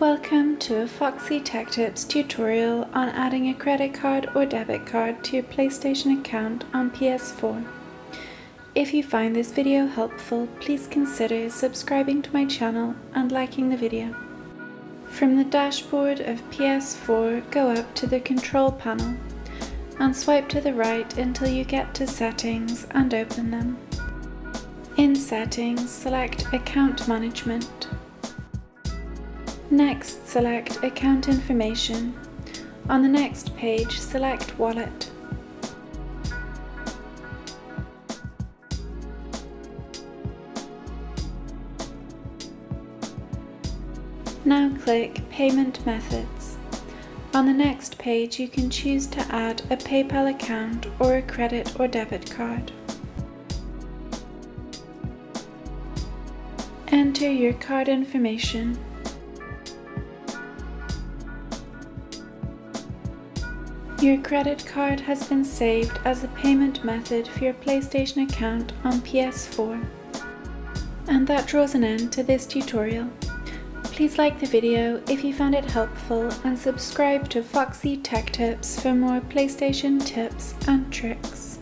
Welcome to a Foxy Tech Tips tutorial on adding a credit card or debit card to your PlayStation account on PS4. If you find this video helpful, please consider subscribing to my channel and liking the video. From the dashboard of PS4, go up to the control panel and swipe to the right until you get to settings and open them. In settings, select account management. Next, select account information. On the next page, select wallet. Now click Payment Methods. On the next page you can choose to add a PayPal account or a credit or debit card. Enter your card information. Your credit card has been saved as a payment method for your PlayStation account on PS4. And that draws an end to this tutorial. Please like the video if you found it helpful and subscribe to Foxy Tech Tips for more PlayStation tips and tricks.